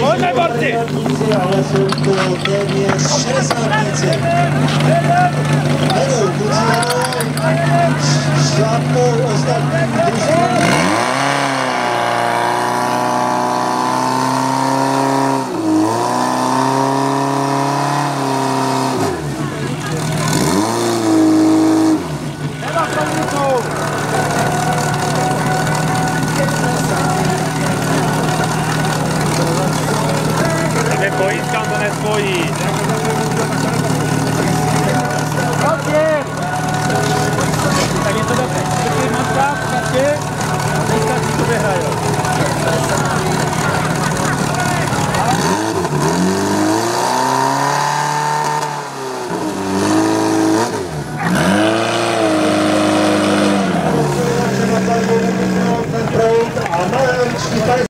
Wolne borty! Kojiskám to nespojí. Dobře. Tak je to dobře. Čtyři matka, taky. Dneska si to vyhrajou. Thank you.